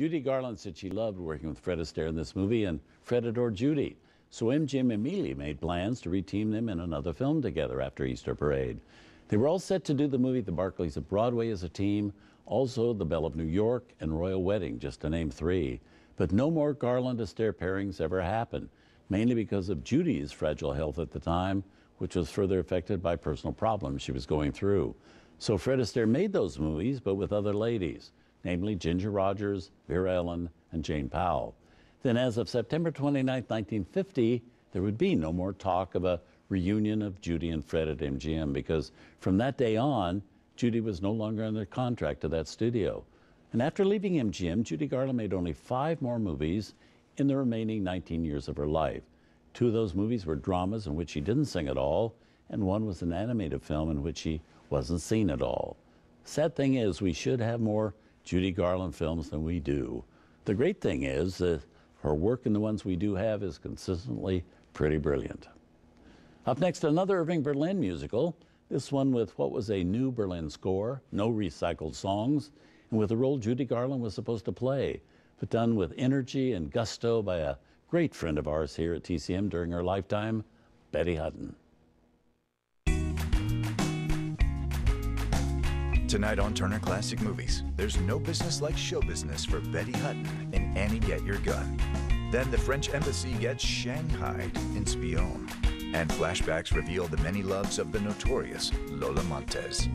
Judy Garland said she loved working with Fred Astaire in this movie, and Fred adored Judy. So MGM immediately made plans to reteam them in another film together after Easter Parade. They were all set to do the movie The Barkleys of Broadway as a team, also The Belle of New York and Royal Wedding, just to name three. But no more Garland Astaire pairings ever happened, mainly because of Judy's fragile health at the time, which was further affected by personal problems she was going through. So Fred Astaire made those movies, but with other ladies, namely Ginger Rogers, Vera Ellen, and Jane Powell. Then as of September 29, 1950, there would be no more talk of a reunion of Judy and Fred at MGM because from that day on, Judy was no longer under contract to that studio. And after leaving MGM, Judy Garland made only five more movies in the remaining 19 years of her life. Two of those movies were dramas in which she didn't sing at all, and one was an animated film in which she wasn't seen at all. Sad thing is, we should have more Judy Garland films than we do. The great thing is that her work in the ones we do have is consistently pretty brilliant. Up next, another Irving Berlin musical, this one with what was a new Berlin score, no recycled songs, and with the role Judy Garland was supposed to play, but done with energy and gusto by a great friend of ours here at TCM during her lifetime, Betty Hutton. Tonight on Turner Classic Movies, there's no business like show business for Betty Hutton in Annie Get Your Gun. Then the French embassy gets shanghaied in Spion. And flashbacks reveal the many loves of the notorious Lola Montez.